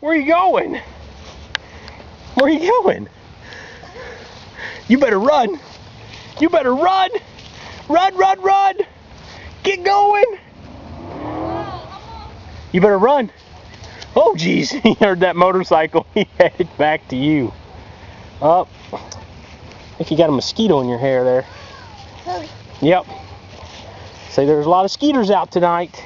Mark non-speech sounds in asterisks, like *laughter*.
Where are you going? Where are you going? You better run. You better run. Run, run, run. Get going. You better run. Oh, geez. *laughs* He heard that motorcycle. *laughs* He headed back to you. Up. I think you got a mosquito in your hair there. Yep. Say there's a lot of skeeters out tonight.